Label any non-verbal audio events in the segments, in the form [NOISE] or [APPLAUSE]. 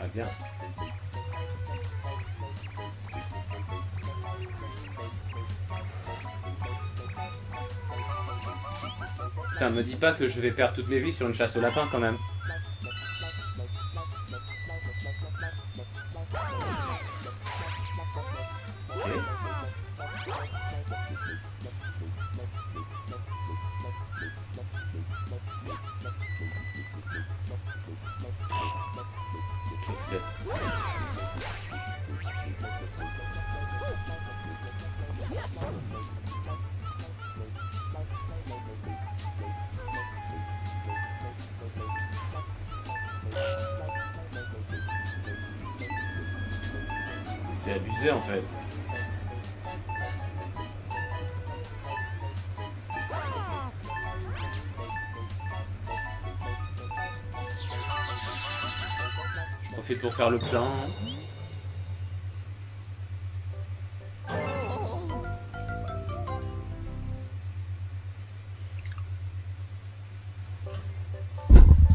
Ah bien. Putain, me dis pas que je vais perdre toutes mes vies sur une chasse au lapin quand même. C'est abusé en fait. Je profite pour faire le plein.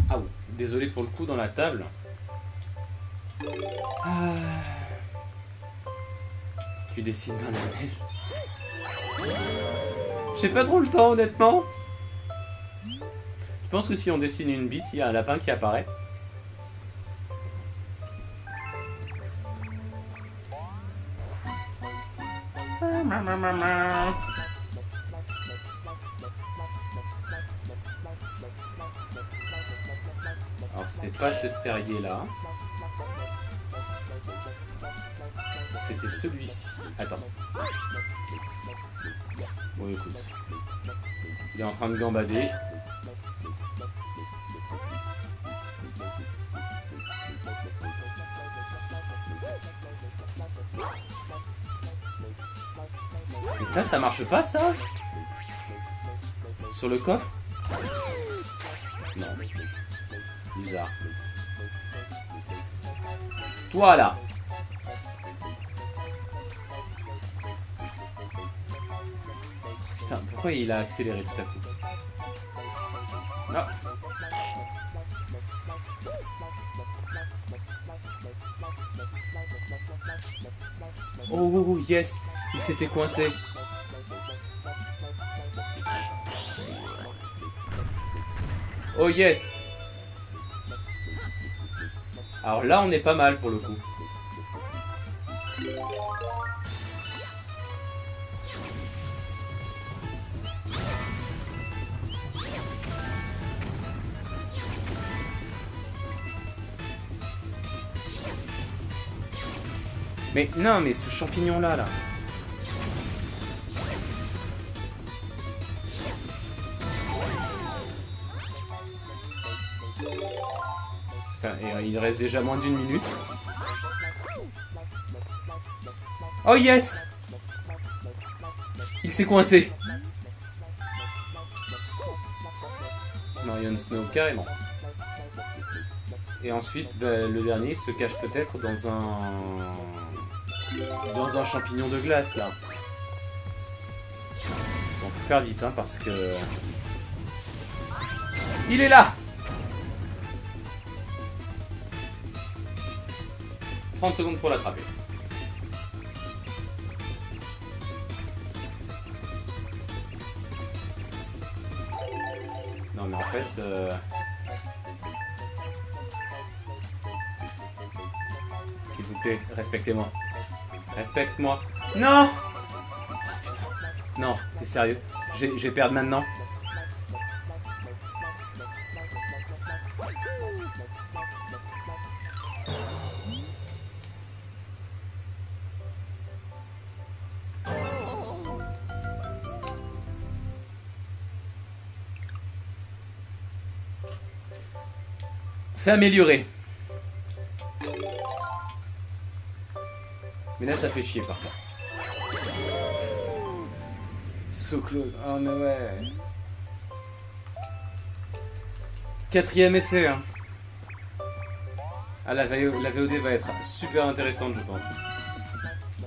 Ah désolé pour le coup dans la table. Ah. Tu dessines dans la neige. J'ai pas trop le temps honnêtement. Je pense que si on dessine une bite, il y a un lapin qui apparaît. Alors c'est pas ce terrier là. C'était celui-ci. Attends. Bon écoute. Il est en train de gambader. Et ça, ça marche pas ça? Sur le coffre? Non. Bizarre. Toi là Pourquoi il a accéléré tout à coup Non. Oh, oh, oh, yes Il s'était coincé. Oh yes Alors là, on est pas mal pour le coup. Mais non, mais ce champignon là, euh, il reste déjà moins d'une minute. Oh yes Il s'est coincé. Marion Snow, carrément. Et ensuite, bah, le dernier se cache peut-être dans un... Dans un champignon de glace, là. Bon, faut faire vite, hein, parce que... Il est là 30 secondes pour l'attraper. Non mais en fait... euh, S'il vous plaît, respectez-moi. Respecte-moi. Non. Non, t'es sérieux je je vais perdre maintenant C'est amélioré. Mais là, ça fait chier par contre. So close. Oh, mais ouais. Quatrième essai. Hein. Ah, la, la VOD va être super intéressante, je pense.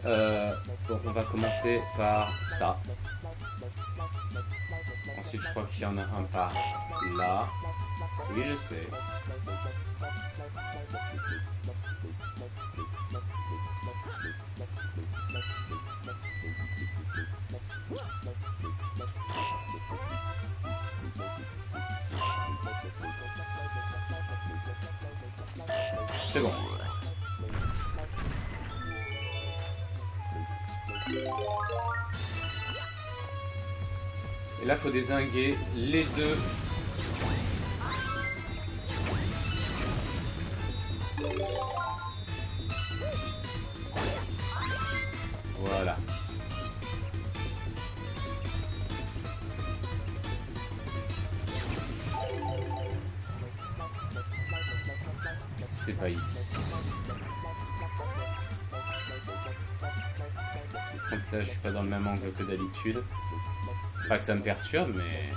Euh, bon, on va commencer par ça. Ensuite, je crois qu'il y en a un par là. Oui, je sais. C'est bon. Et là, faut désinguer les deux. Voilà. C'est pas ici. Donc là, je suis pas dans le même angle que d'habitude. Pas que ça me perturbe, mais...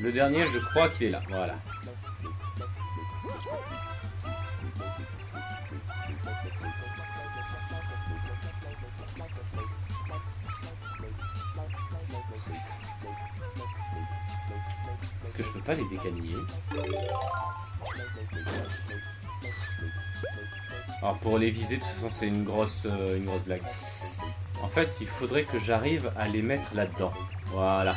Le dernier, je crois qu'il est là. Voilà. Alors pour les viser, de toute façon c'est une grosse, euh, une grosse blague. En fait, il faudrait que j'arrive à les mettre là-dedans. Voilà.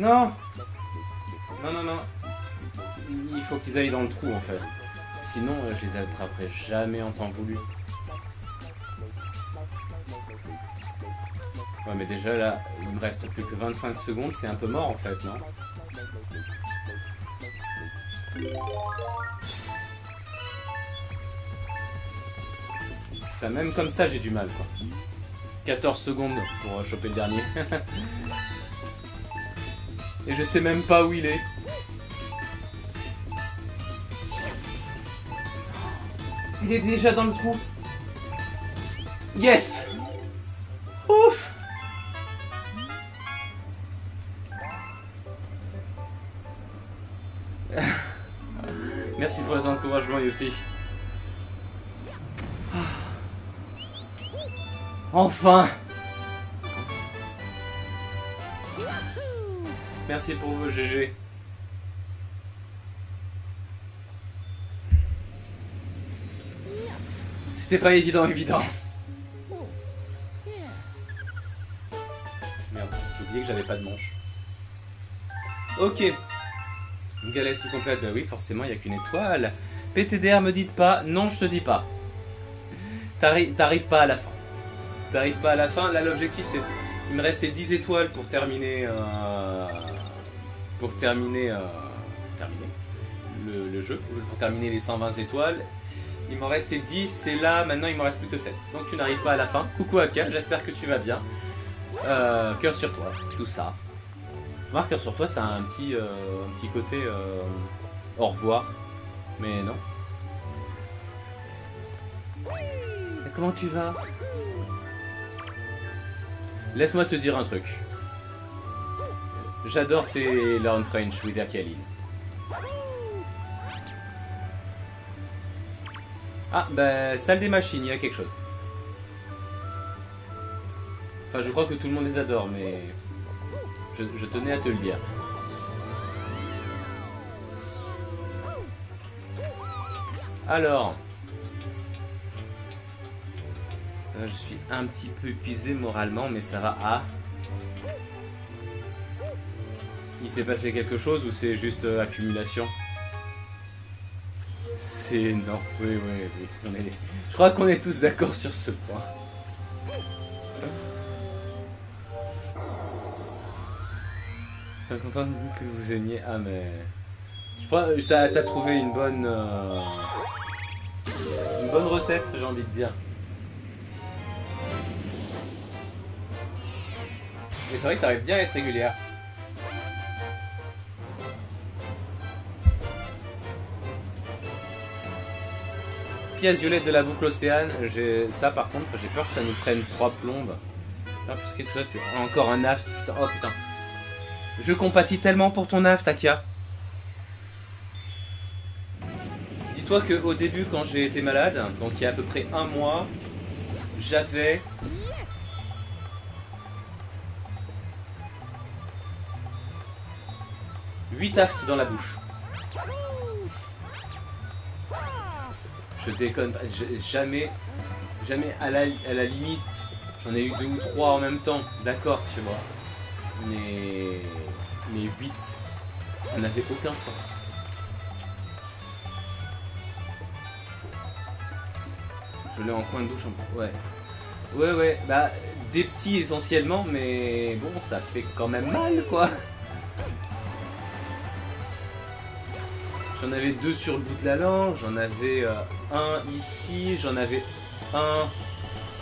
Non Non, non, non. Il faut qu'ils aillent dans le trou, en fait. Sinon, euh, je les attraperai jamais en temps voulu. Ouais, mais déjà, là, il me reste plus que 25 secondes. C'est un peu mort, en fait, non? Putain, même comme ça, j'ai du mal, quoi. 14 secondes pour choper le dernier. [LAUGHS] Et je sais même pas où il est. Il est déjà dans le trou. Yes Ouf [LAUGHS] Merci pour les encouragements, aussi. Enfin Merci pour vos GG. C'était pas évident, évident. Merde, j'ai oublié que j'avais pas de manche. Ok. Une galaxie complète, bah oui, forcément, il n'y a qu'une étoile. PTDR, me dites pas, non, je te dis pas. T'arrives pas à la fin. T'arrives pas à la fin, là l'objectif c'est... Il me restait 10 étoiles pour terminer... Euh, pour terminer... Euh, terminer le, jeu, pour terminer les 120 étoiles. Il m'en restait 10 et là maintenant il m'en reste plus que 7. Donc tu n'arrives pas à la fin. Coucou Aka, j'espère que tu vas bien. Euh, cœur sur toi, tout ça. Marc, cœur sur toi, ça a un petit, euh, un petit côté au revoir. Mais non. comment tu vas? Laisse-moi te dire un truc. J'adore tes Learn French with Akaline. Ah, bah, salle des machines, il y a quelque chose. Enfin, je crois que tout le monde les adore, mais... Je, tenais à te le dire. Alors... Je suis un petit peu épuisé moralement, mais ça va. Ah Il s'est passé quelque chose ou c'est juste euh, accumulation? C'est... Non, oui, oui, oui. Je crois qu'on est tous d'accord sur ce point. Je suis content que vous aimiez... Ah, mais... Je crois que t'as trouvé une bonne... Euh, une bonne recette, j'ai envie de dire. Et c'est vrai que t'arrives bien à être régulière. Pièces violettes de la boucle océane. Ça par contre, j'ai peur que ça nous prenne trois plombes. Ah, plus quelque chose, encore un aft, putain, oh putain. Je compatis tellement pour ton aft, Takia. Dis-toi qu'au début, quand j'ai été malade, donc il y a à peu près un mois, j'avais 8 aftes dans la bouche. Je déconne pas. Jamais, jamais à la, limite, j'en ai eu deux ou trois en même temps. D'accord, tu vois. Mais, mais 8, ça n'avait aucun sens. Je l'ai en coin de douche en Ouais. Ouais, ouais. Bah, des petits essentiellement, mais bon, ça fait quand même mal, quoi. J'en avais deux sur le bout de la langue, j'en avais euh, un ici, j'en avais un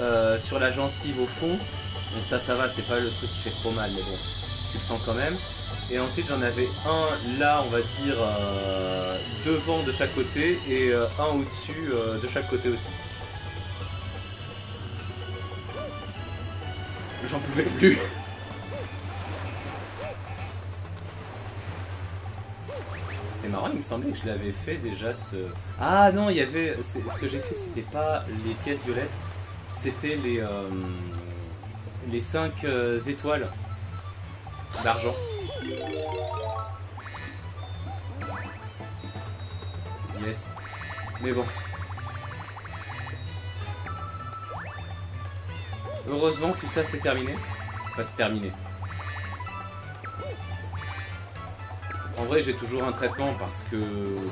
euh, sur la gencive au fond. Donc ça, ça va, c'est pas le truc qui fait trop mal, mais bon, tu le sens quand même. Et ensuite, j'en avais un là, on va dire, euh, devant de chaque côté et un au-dessus de chaque côté aussi. J'en pouvais plus. Il me semblait que je l'avais fait déjà ce. Ah non, il y avait. Ce que j'ai fait, c'était pas les pièces violettes, c'était les. Euh, les 5 euh, étoiles d'argent. Yes. Mais bon. Heureusement, tout ça c'est terminé. Enfin, c'est terminé. Vrai, j'ai toujours un traitement parce que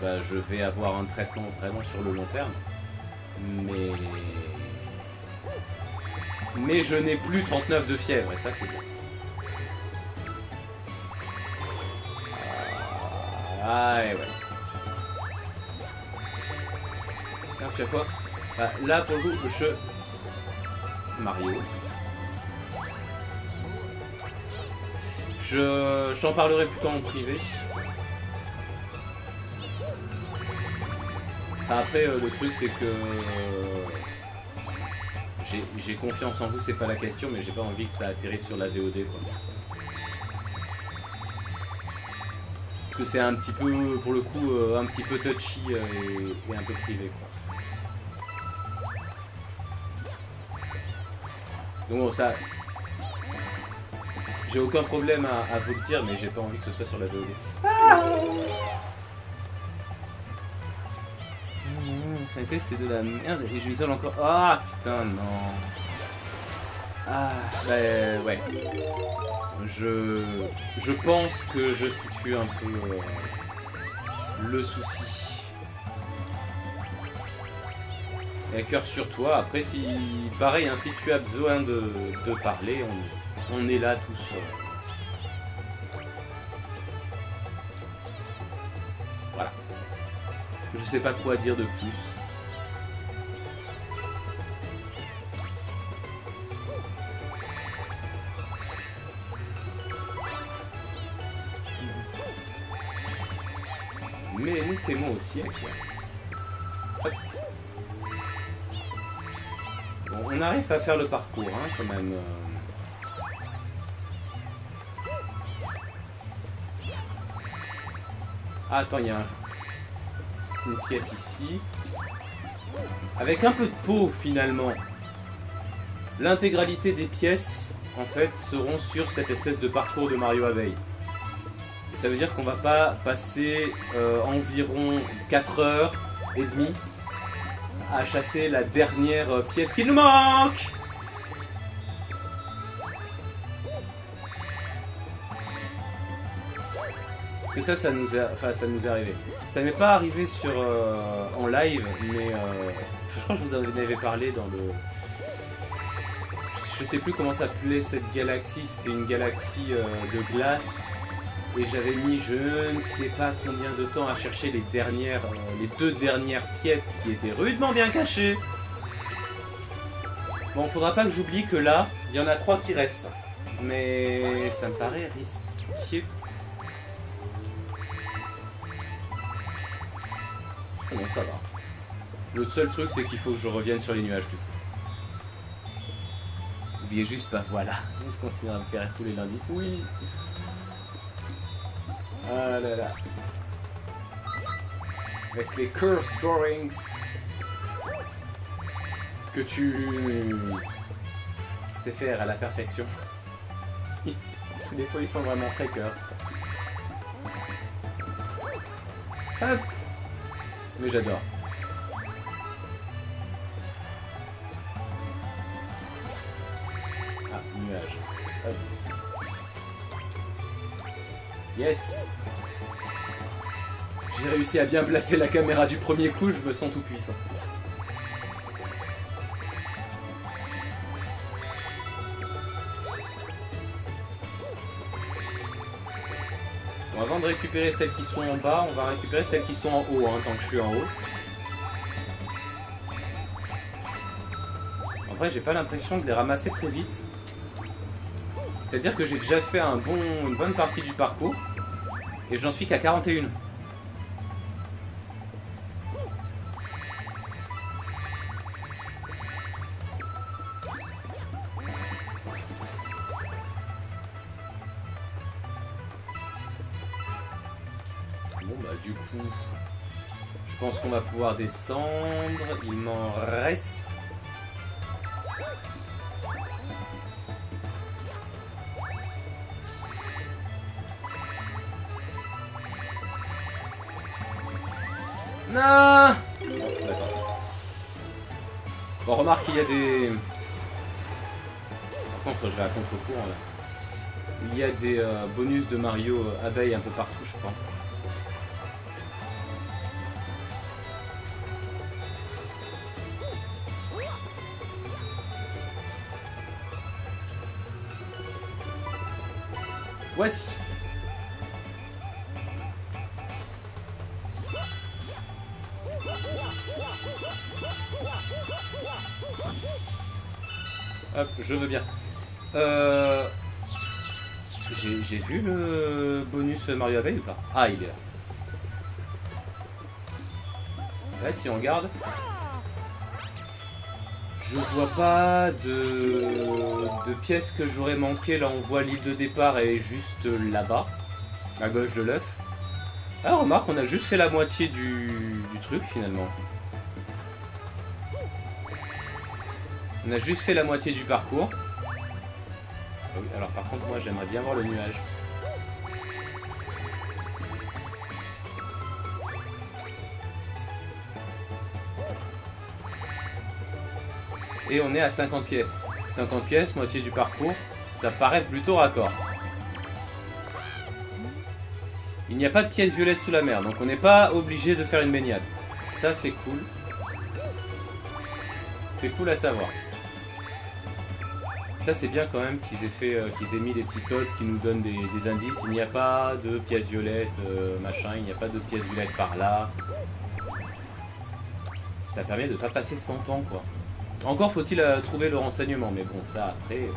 bah, je vais avoir un traitement vraiment sur le long terme. Mais. Mais je n'ai plus 39 de fièvre, et ça, c'est bien. Ah, et. Tiens, tu quoi? Bah, Là, pour le coup, je. Mario. Je, je t'en parlerai plus tard en privé. Après, euh, le truc, c'est que... j'ai confiance en vous, c'est pas la question, mais j'ai pas envie que ça atterrisse sur la VOD, quoi. Parce que c'est un petit peu, pour le coup, euh, un petit peu touchy euh, et, un peu privé, quoi. Donc bon, ça... J'ai aucun problème à, vous le dire, mais j'ai pas envie que ce soit sur la VOD. Ah c'est de la merde et je m'isole encore. Ah putain, non. Ah, bah ouais. Je, je pense que je situe un peu euh, le souci. Et cœur sur toi. Après, si pareil, hein, si tu as besoin de, de parler, on, on, est là tous. Voilà. Je sais pas quoi dire de plus. Bon, on arrive à faire le parcours, hein, quand même. Ah, attends, il y a une pièce ici. Avec un peu de peau, finalement. L'intégralité des pièces, en fait, seront sur cette espèce de parcours de Mario Ça veut dire qu'on va pas passer euh, environ 4 heures et demie à chasser la dernière pièce qui nous manque Parce que ça, ça nous est, enfin, ça nous est arrivé. Ça m'est pas arrivé sur euh, en live, mais euh, je crois que je vous en avais parlé dans le. Je sais plus comment s'appelait cette galaxie. C'était une galaxie de glace et j'avais mis je ne sais pas combien de temps à chercher les dernières, euh, les deux dernières pièces qui étaient rudement bien cachées. Bon, faudra pas que j'oublie que là, il y en a trois qui restent. Mais ça me paraît risqué. Non, ça va. Le seul truc, c'est qu'il faut que je revienne sur les nuages du coup. N'oubliez juste pas, voilà. [LAUGHS] Je continue à me faire tous les lundis. Oui Ah là là. Avec les curse drawings que tu sais faire à la perfection. [LAUGHS] Des fois, ils sont vraiment très cursed. Hop Mais j'adore. Ah, nuage. Hop. Yes J'ai réussi à bien placer la caméra du premier coup, je me sens tout puissant. Bon, avant de récupérer celles qui sont en bas, on va récupérer celles qui sont en haut, hein, tant que je suis en haut. En vrai, j'ai pas l'impression de les ramasser très vite. C'est-à-dire que j'ai déjà fait un bon, une bonne partie du parcours. Et j'en suis qu'à 41. Du coup, je pense qu'on va pouvoir descendre. Il m'en reste. Non d'accord. Bon, remarque, il y a des... Par contre, je vais à contre-courant, là. Il y a des euh, bonus de Mario euh, abeille un peu partout, je crois. Voici. Hop, je veux bien. Euh... J'ai vu le bonus Mario Abeille ou pas? Ah, il est là. Là, si on regarde, je vois pas de, de pièces que j'aurais manqué. Là, on voit l'île de départ et juste là-bas, à gauche de l'œuf. Ah, remarque, on a juste fait la moitié du, truc finalement. On a juste fait la moitié du parcours. Ah alors par contre, moi j'aimerais bien voir le nuage. Et on est à 50 pièces. 50 pièces, moitié du parcours, ça paraît plutôt raccord. Il n'y a pas de pièces violettes sous la mer, donc on n'est pas obligé de faire une baignade. Ça c'est cool. C'est cool à savoir. Ça c'est bien quand même qu'ils aient fait, euh, qu'ils aient mis des petits totes qui nous donnent des, indices. Il n'y a pas de pièces violettes, euh, machin, il n'y a pas de pièces violettes par là. Ça permet de ne pas passer 100 ans quoi. Encore faut-il euh, trouver le renseignement, mais bon ça après... euh,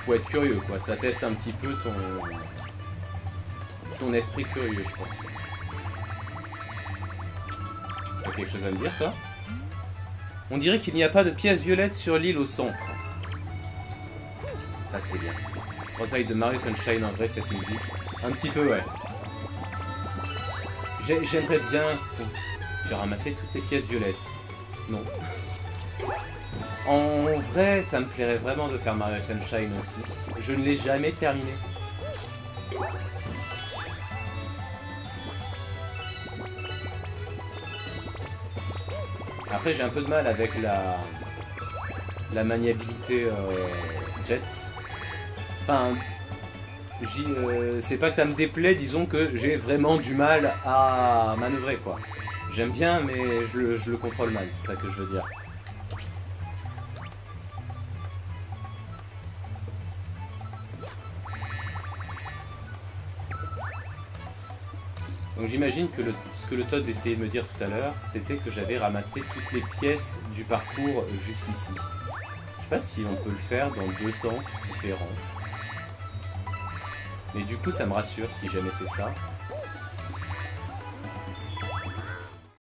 Faut être curieux quoi, ça teste un petit peu ton... Ton esprit curieux je pense. T'as quelque chose à me dire, toi? On dirait qu'il n'y a pas de pièces violettes sur l'île au centre. Ça, c'est bien. Conseil de Mario Sunshine, en vrai, cette musique. Un petit peu, ouais. J'ai- J'aimerais bien... Oh, J'ai ramassé toutes les pièces violettes. Non. En vrai, ça me plairait vraiment de faire Mario Sunshine aussi. Je ne l'ai jamais terminé. Après, j'ai un peu de mal avec la, la maniabilité euh, jet. Enfin, euh, c'est pas que ça me déplaît, disons que j'ai vraiment du mal à manœuvrer, quoi. J'aime bien, mais je le, contrôle mal, c'est ça que je veux dire. Donc j'imagine que ce que le Todd essayait de me dire tout à l'heure, c'était que j'avais ramassé toutes les pièces du parcours jusqu'ici. Je sais pas si on peut le faire dans deux sens différents. Mais du coup, ça me rassure si jamais c'est ça.